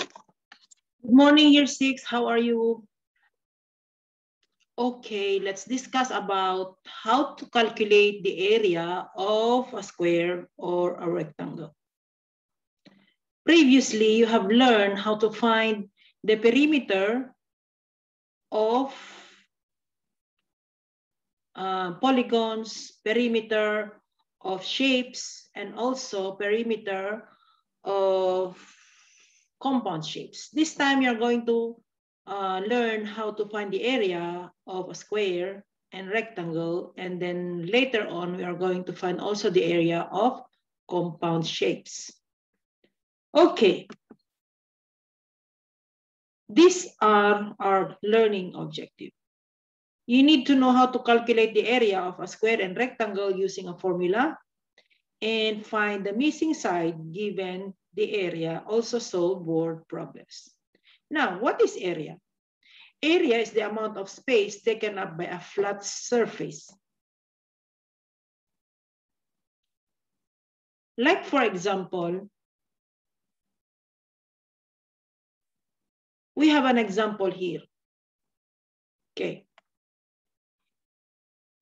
Good morning, year six. How are you? Okay, let's discuss about how to calculate the area of a square or a rectangle. Previously, you have learned how to find the perimeter of uh, polygons, perimeter of shapes, and also perimeter of compound shapes. This time you're going to uh, learn how to find the area of a square and rectangle. And then later on, we are going to find also the area of compound shapes. Okay. These are our learning objective. You need to know how to calculate the area of a square and rectangle using a formula and find the missing side given the area, also solve word problems. Now, what is area? Area is the amount of space taken up by a flat surface. Like for example, we have an example here. Okay.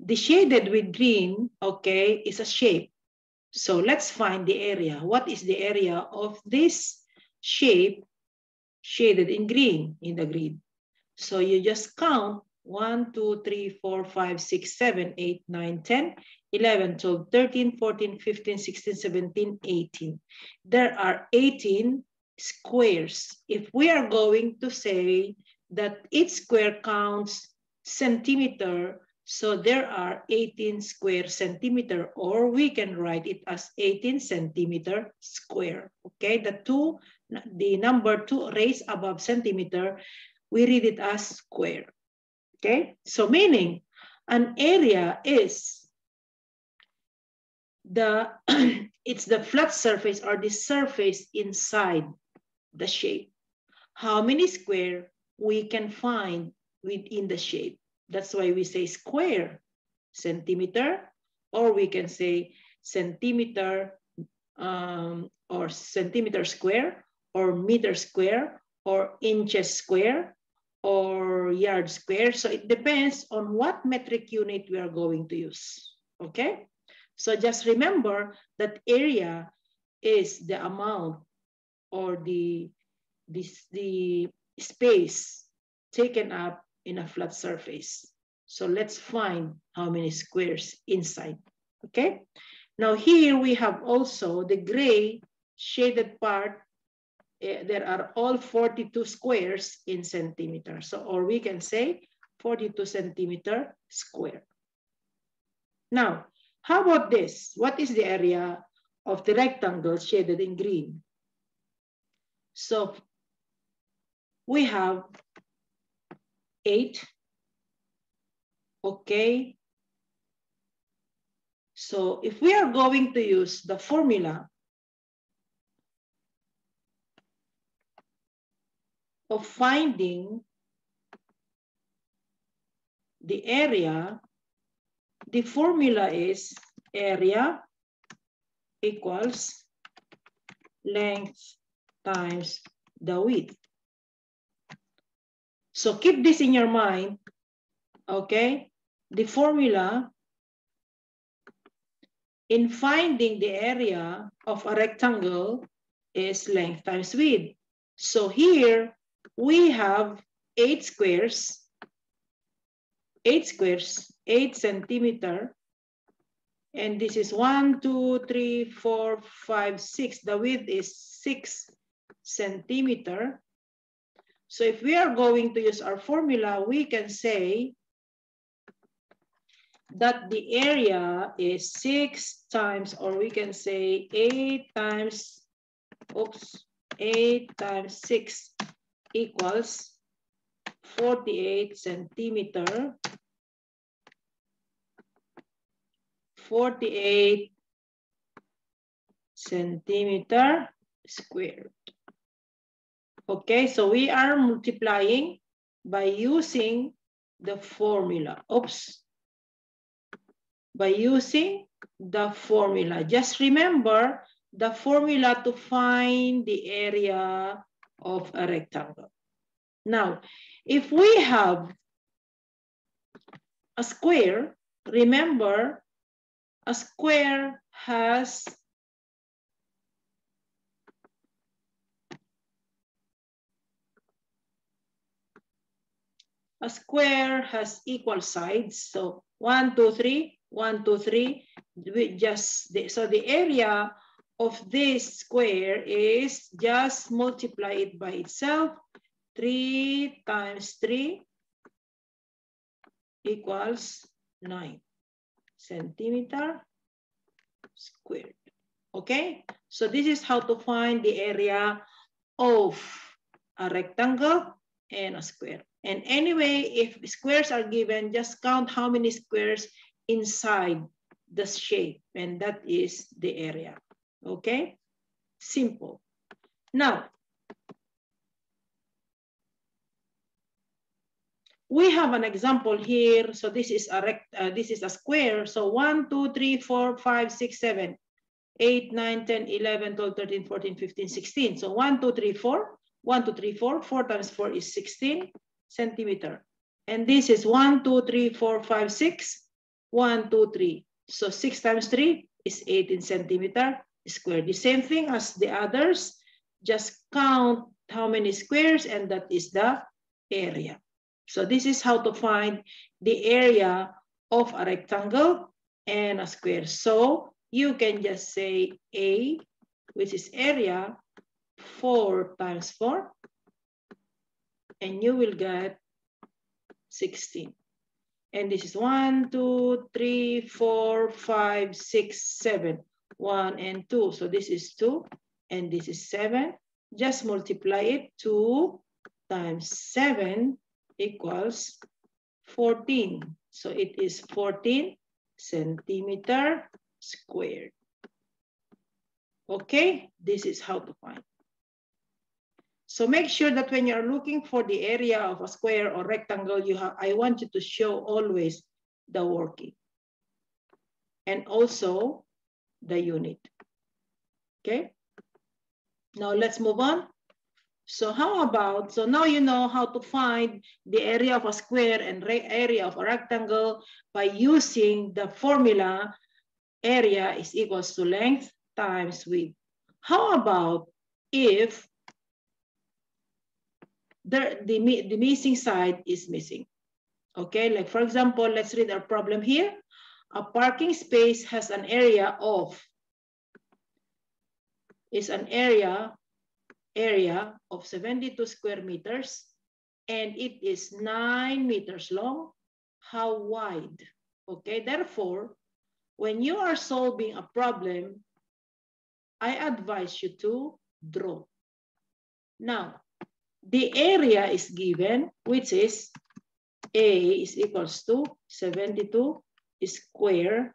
The shaded with green, okay, is a shape. So let's find the area. What is the area of this shape shaded in green in the grid? So you just count 1, 2, 3, 4, 5, 6, 7, 8, 9, 10, 11, 12, 13, 14, 15, 16, 17, 18. There are 18 squares. If we are going to say that each square counts centimeter, so there are 18 square centimeter, or we can write it as 18 centimeter square. Okay, the two, the number two raised above centimeter, we read it as square. Okay, so meaning an area is the it's the flat surface or the surface inside the shape. How many square we can find within the shape. That's why we say square centimeter, or we can say centimeter um, or centimeter square, or meter square, or inches square, or yard square. So it depends on what metric unit we are going to use, okay? So just remember that area is the amount or the, this, the space taken up in a flat surface. So let's find how many squares inside, okay? Now here we have also the gray shaded part. Uh, there are all 42 squares in centimeters. So, or we can say 42 centimeter square. Now, how about this? What is the area of the rectangle shaded in green? So we have eight. Okay. So if we are going to use the formula of finding the area, the formula is area equals length times the width. So keep this in your mind, okay? The formula in finding the area of a rectangle is length times width. So here we have eight squares, eight squares, eight centimeter, and this is one, two, three, four, five, six. The width is six centimeter. So if we are going to use our formula, we can say that the area is six times, or we can say eight times, oops, eight times six equals 48 centimeter, 48 centimeter squared. Okay, so we are multiplying by using the formula. Oops. By using the formula. Just remember the formula to find the area of a rectangle. Now, if we have a square, remember, a square has a square has equal sides. So one, two, three, one, two, three. We just so the area of this square is just multiply it by itself. Three times three equals nine centimeter squared. Okay, so this is how to find the area of a rectangle and a square. And anyway, if squares are given, just count how many squares inside the shape, and that is the area, okay? Simple. Now, we have an example here. So this is a rect, uh, this is a square. So 1, 2, 3, 4, 5, 6, 7, 8, 9, 10, 11, 12, 13, 14, 15, 16. So 1, 2, 3, 4. 1, 2, 3, 4. 4 times 4 is 16 centimeter. And this is 1, 2, 3, 4, 5, 6. 1, 2, 3. So 6 times 3 is 18 centimeter square. The same thing as the others. Just count how many squares and that is the area. So this is how to find the area of a rectangle and a square. So you can just say A, which is area, 4 times 4 and you will get 16. And this is one, two, three, four, five, six, seven. One and two. So this is two and this is seven. Just multiply it. Two times seven equals 14. So it is 14 centimeter squared. Okay, this is how to find. So make sure that when you're looking for the area of a square or rectangle, you have, I want you to show always the working. And also the unit, okay? Now let's move on. So how about, so now you know how to find the area of a square and area of a rectangle by using the formula area is equals to length times width. How about if the, the, the missing side is missing. Okay, like for example, let's read our problem here. A parking space has an area of, is an area, area of 72 square meters, and it is nine meters long. How wide? Okay, therefore, when you are solving a problem, I advise you to draw. Now, the area is given, which is A is equals to 72 square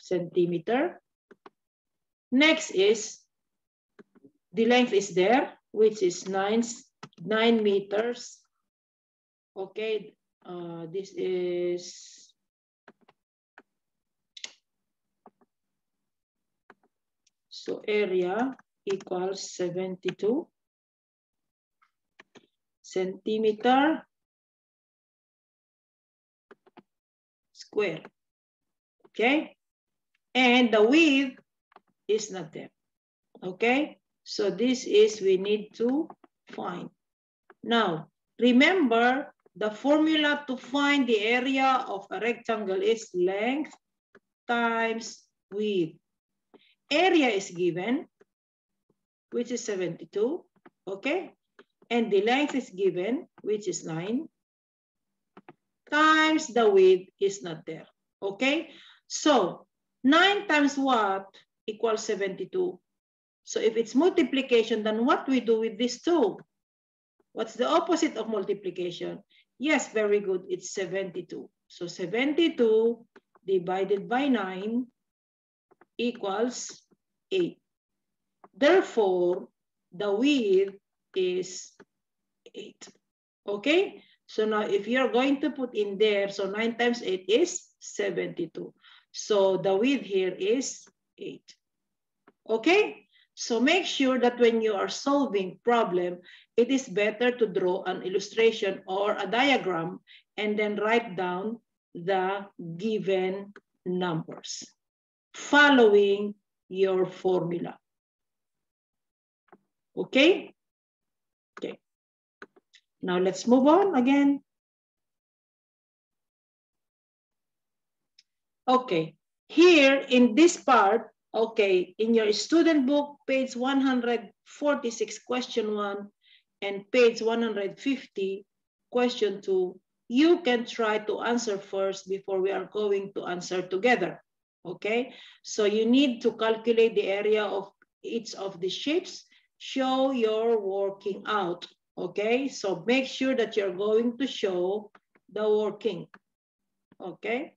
centimeter. Next is, the length is there, which is nine, nine meters. Okay, uh, this is so area equals 72 centimeter square. Okay? And the width is not there. Okay? So this is we need to find. Now, remember the formula to find the area of a rectangle is length times width. Area is given, which is 72, okay? And the length is given, which is 9, times the width is not there. Okay? So 9 times what equals 72? So if it's multiplication, then what we do with these two? What's the opposite of multiplication? Yes, very good. It's 72. So 72 divided by 9 equals 8. Therefore, the width is 8. Okay? So now if you're going to put in there, so 9 times 8 is 72. So the width here is 8. Okay? So make sure that when you are solving problem, it is better to draw an illustration or a diagram and then write down the given numbers following your formula. Okay? Okay. Now let's move on again. Okay, here in this part, okay, in your student book, page 146, question one, and page 150, question two, you can try to answer first before we are going to answer together, okay? So you need to calculate the area of each of the shapes, show your working out, okay? So make sure that you're going to show the working, okay?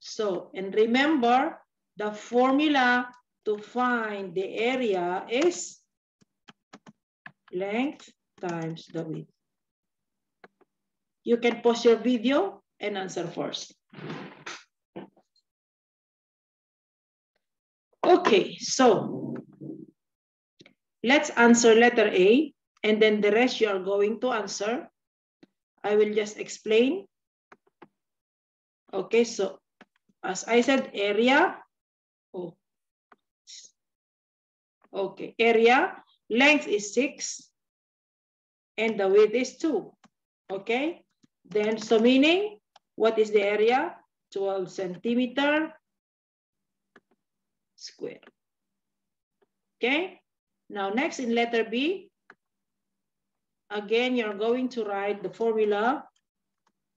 So, and remember, the formula to find the area is length times the width. You can pause your video and answer first. Okay, so let's answer letter A and then the rest you are going to answer. I will just explain. Okay, so as I said, area. Oh. Okay, area. Length is 6. And the width is 2. Okay. Then, so meaning, what is the area? 12 centimeter square. Okay. Now, next in letter B, again, you're going to write the formula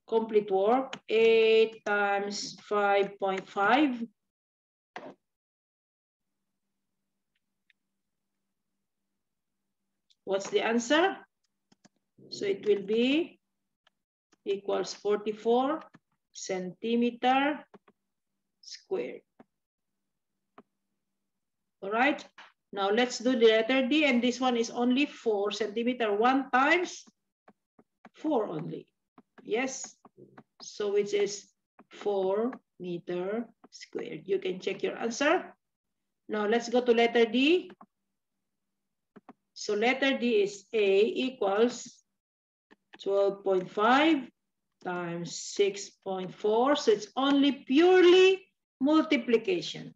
complete work, 8 times 5.5. What's the answer? So it will be equals 44 centimeter squared. All right, now let's do the letter D and this one is only 4 centimeter, 1 times 4 only. Yes. So which is 4 meter squared. You can check your answer. Now let's go to letter D. So letter D is A equals 12.5 times 6.4. So it's only purely multiplication.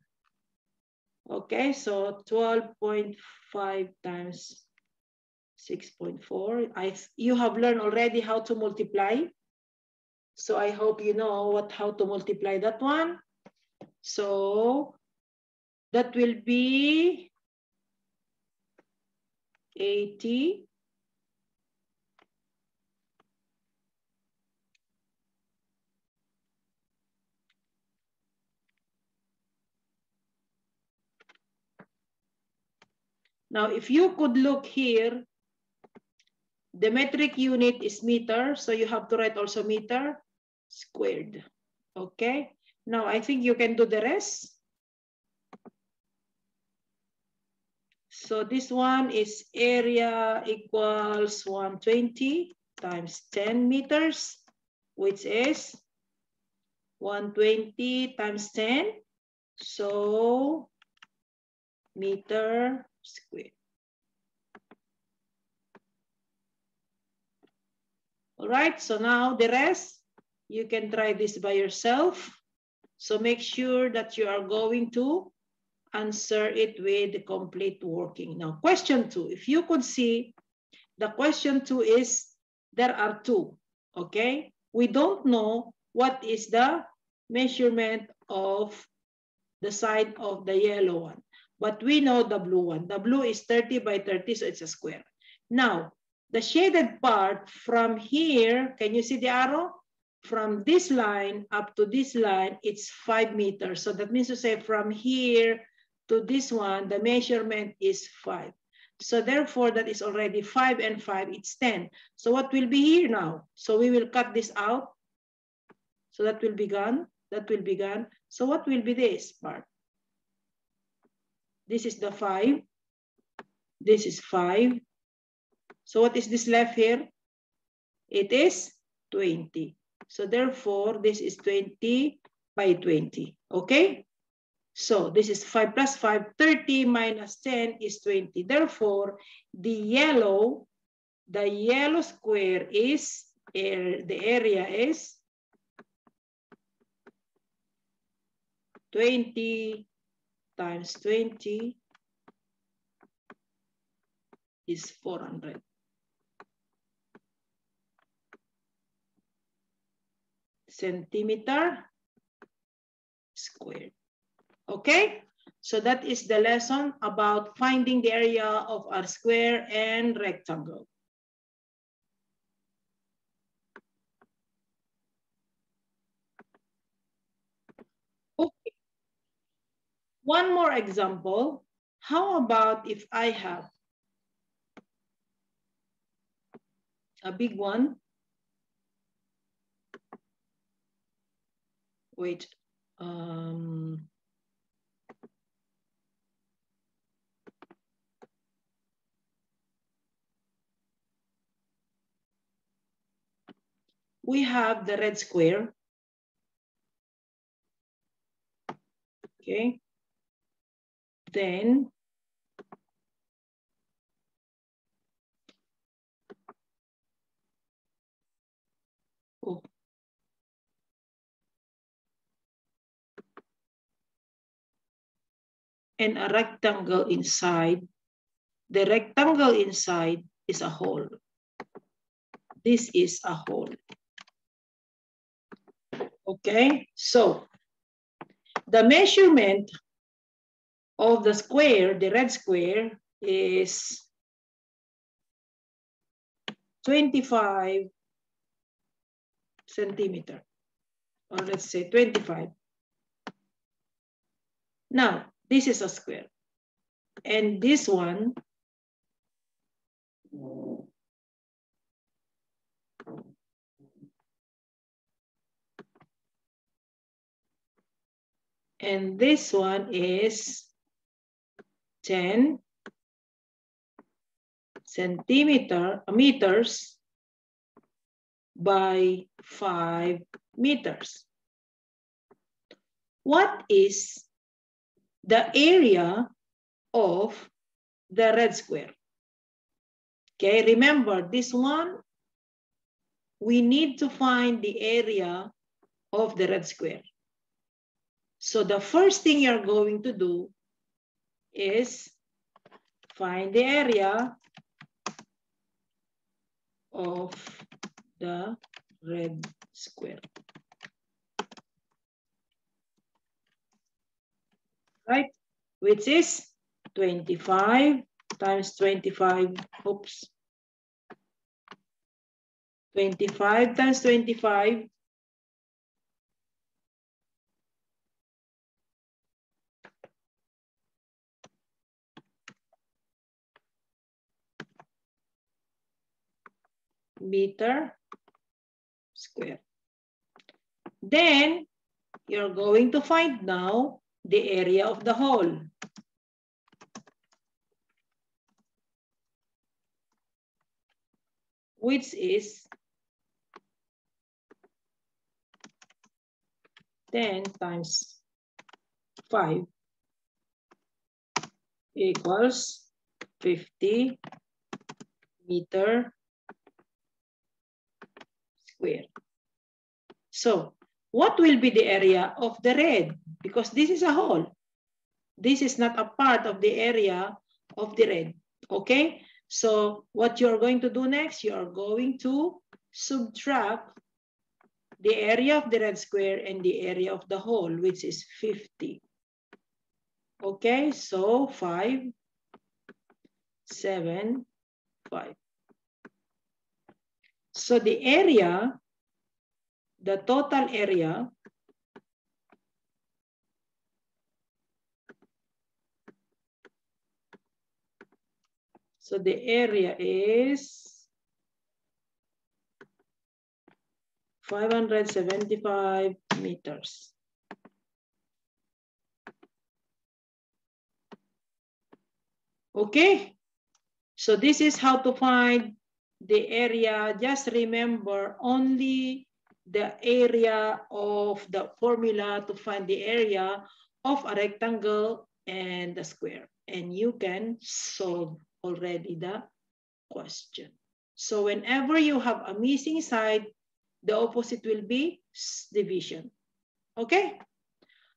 Okay, so 12.5 times 6.4. I you have learned already how to multiply. So I hope you know what how to multiply that one. So that will be 80 Now, if you could look here, the metric unit is meter, so you have to write also meter squared. Okay, now I think you can do the rest. So this one is area equals 120 times 10 meters, which is 120 times 10. So meter All right, so now the rest, you can try this by yourself. So make sure that you are going to answer it with the complete working. Now, question two, if you could see, the question two is, there are two, okay? We don't know what is the measurement of the side of the yellow one, but we know the blue one. The blue is 30 by 30, so it's a square. Now, the shaded part from here, can you see the arrow? From this line up to this line, it's five meters. So that means to say from here to this one, the measurement is five. So therefore, that is already five and five, it's 10. So what will be here now? So we will cut this out. So that will be gone, that will be gone. So what will be this part? This is the five, this is five, so what is this left here? It is 20. So therefore, this is 20 by 20. Okay? So this is 5 plus 5, 30 minus 10 is 20. Therefore, the yellow, the yellow square is, er, the area is 20 times 20 is 400. Centimeter squared. Okay, so that is the lesson about finding the area of our square and rectangle. One more example. How about if I have a big one? Wait, um, we have the red square. Okay. Then oh. and a rectangle inside. The rectangle inside is a hole. This is a hole. Okay, so the measurement of the square, the red square, is 25 centimeter, or let's say 25. Now, this is a square. And this one And this one is 10 centimeter meters by 5 meters. What is the area of the red square? Okay, remember this one, we need to find the area of the red square. So the first thing you're going to do is find the area of the red square. Right? Which is 25 times 25, oops. 25 times 25 meter square. Then you're going to find now the area of the hole. Which is 10 times 5 equals 50 meter square. So what will be the area of the red? Because this is a hole. This is not a part of the area of the red, okay? So what you're going to do next, you are going to subtract the area of the red square and the area of the hole, which is 50. Okay, so 5, 7, 5. So the area, the total area, so the area is 575 meters. Okay, so this is how to find the area, just remember only the area of the formula to find the area of a rectangle and the square. And you can solve already the question. So whenever you have a missing side, the opposite will be division. Okay?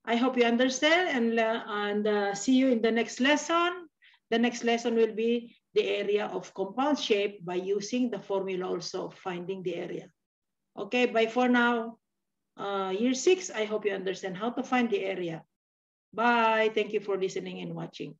I hope you understand and, uh, and uh, see you in the next lesson. The next lesson will be the area of compound shape by using the formula also of finding the area. Okay, bye for now. Uh, year six, I hope you understand how to find the area. Bye. Thank you for listening and watching.